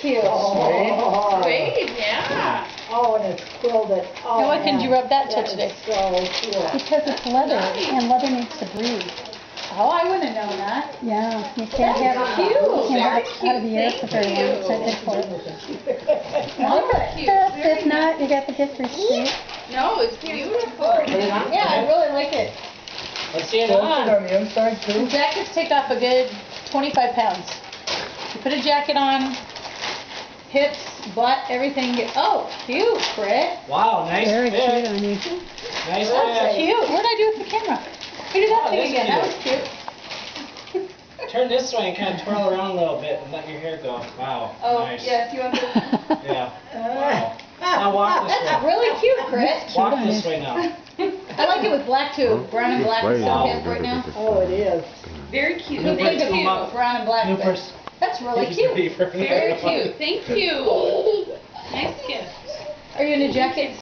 cute. Oh, Wait, yeah. Oh, and it's quilted. Oh, Now, why couldn't you man, rub that till is today? So cool. Because it's leather, and leather needs to breathe. Oh, I wouldn't have known that. Yeah, you can't have That's it, cute. you can't have Very it out of the air for very long, cute. it's not good for it. Very. If not, you got the gift receipt. No, it's beautiful. Yeah, I really like it. Let's see it Quilted on. on the inside The too? jackets take off a good twenty-five pounds. You put a jacket on, hips, butt, everything, get- oh, cute, Britt. Wow, nice Very cute on you. Nice That's fit. cute. What'd I do with the camera? You do that Oh, thing that's again, that was cute. cute. Turn this way and kind of twirl around a little bit and let your hair go. Wow. Oh, nice. yes, you want the, Yeah. Uh, wow. Now walk ah, this That's way. really cute, Chris. Walk this way now. I like it with black too. Oh, brown and black is so hip right now. Oh, it is. very cute, Who very cute. brown and black? New but person. That's really cute. Very cute, thank you. Nice gift. Are you in a jacket?